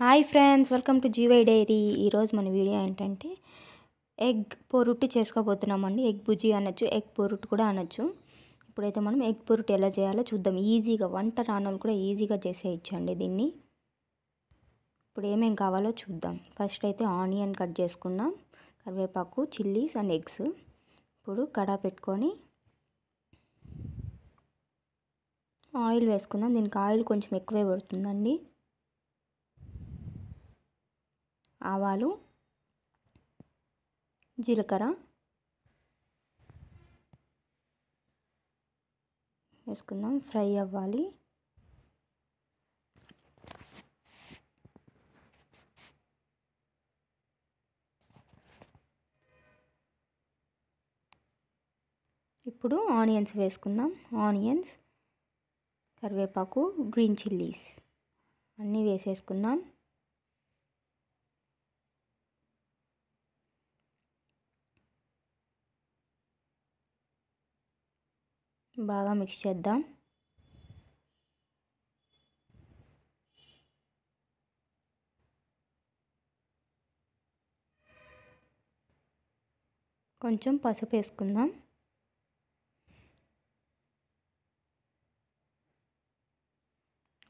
Hi friends welcome to G Y diary. ఈరోజు మన video ఏంటంటే ఎగ్ పొరుట్టు చేసుకోబోతున్నామండి. ఎగ్ బుజ్జి అనొచ్చు ఎగ్ పొరుట్టు కూడా అనొచ్చు. ఇప్పుడైతే మనం ఎగ్ పొరుట్టు ఎలా చేయాలో చూద్దాం. ఈజీగా వంట రానోళ్ళు కూడా ఈజీగా చేసేయచ్చండి దీన్ని. ఇప్పుడు ఏమేం కావాలో చూద్దాం. ఫస్ట్ అయితే ఆనియన్ కట్ చేసుకున్నాం కరివేపాకు చిల్లీస్ అండ్ ఎగ్స్. ఇప్పుడు కడా పెట్టుకొని ఆయిల్ వేసుకుందాం. దీనికి ఆయిల్ కొంచెం ఎక్కువే పడుతుందండి. ఆవాలు జీలకర్ర వేసుకుందాం. ఫ్రై అవ్వాలి. ఇప్పుడు ఆనియన్స్ వేసుకుందాం. ఆనియన్స్ కరివేపాకు గ్రీన్ చిల్లీస్ అన్నీ వేసేసుకుందాం. బాగా మిక్స్ చేద్దాం. కొంచెం పసుపు వేసుకుందాం.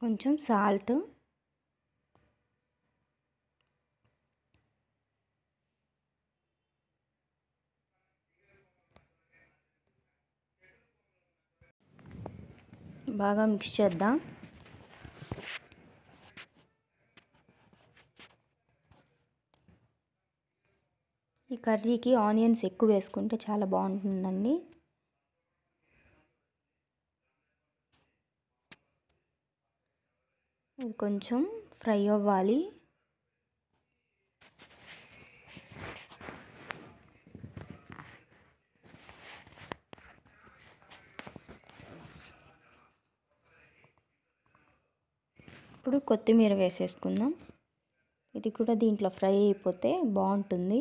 కొంచెం సాల్ట్ బాగా మిక్స్ చేద్దాం. ఈ కర్రీకి ఆనియన్స్ ఎక్కువ వేసుకుంటే చాలా బాగుంటుందండి. ఇది కొంచెం ఫ్రై అవ్వాలి. ఇప్పుడు కొత్తిమీర వేసేసుకుందాం. ఇది కూడా దీంట్లో ఫ్రై అయిపోతే బాగుంటుంది.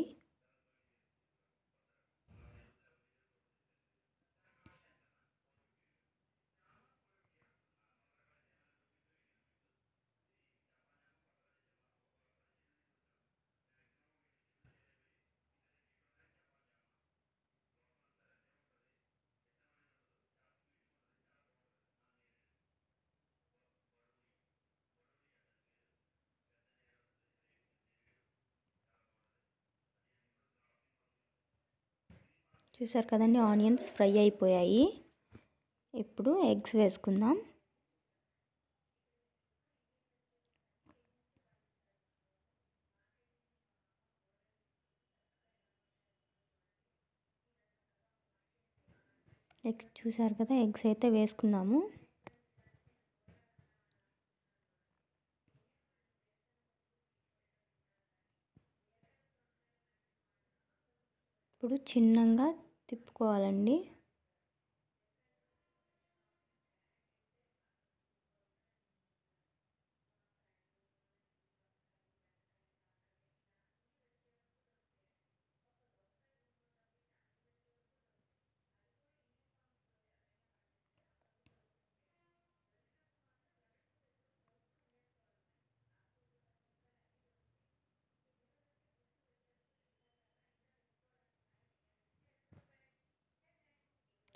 చూసారు కదండి ఆనియన్స్ ఫ్రై అయిపోయాయి. ఇప్పుడు ఎగ్స్ వేసుకుందాం. ఎగ్స్ చూసారు కదా ఎగ్స్ అయితే వేసుకున్నాము. ఇప్పుడు చిన్నగా తిప్పుకోవాలండి.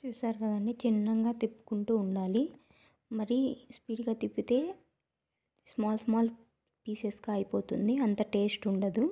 చూసారు కదండి చిన్నంగా తిప్పుకుంటూ ఉండాలి. మరి స్పీడ్గా తిప్పితే స్మాల్ స్మాల్ పీసెస్గా అయిపోతుంది అంత టేస్ట్ ఉండదు.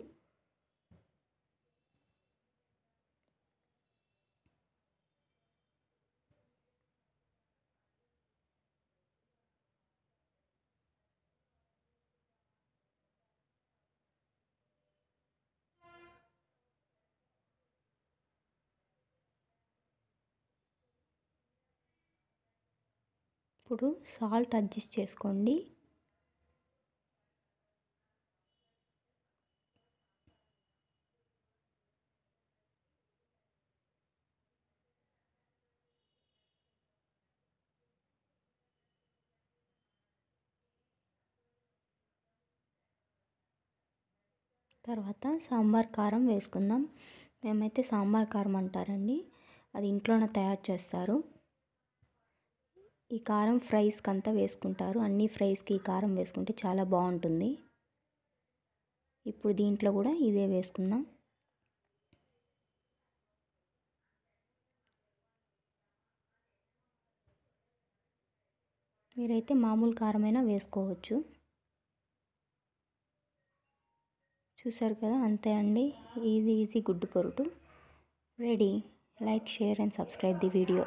ఇప్పుడు సాల్ట్ అడ్జస్ట్ చేసుకోండి. తర్వాత సాంబార్ కారం వేసుకుందాం. మేమైతే సాంబార్ కారం అంటారండి. అది ఇంట్లోనే తయారు చేస్తారు. ఈ కారం ఫ్రైస్కి అంతా వేసుకుంటారు. అన్ని ఫ్రైస్కి ఈ కారం వేసుకుంటే చాలా బాగుంటుంది. ఇప్పుడు దీంట్లో కూడా ఇదే వేసుకుందాం. మీరైతే మామూలు కారమైనా వేసుకోవచ్చు. చూసారు కదా? అంతే అండి. ఈజీ ఈజీ గుడ్డు పొరుటు. Ready. Like share and subscribe the video.